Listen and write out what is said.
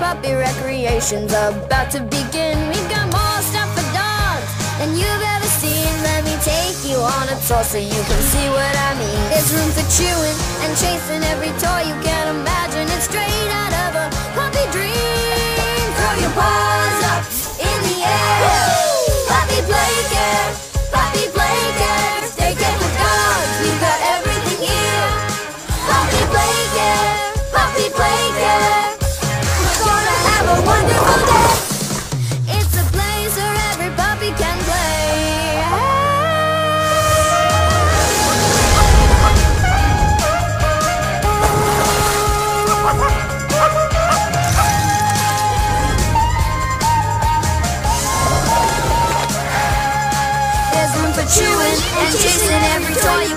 puppy recreation's about to begin. We've got more stuff for dogs than you've ever seen. Let me take you on a tour so you can see what I mean. There's room for chewing and chasing every toy you can chewing and chasing every toy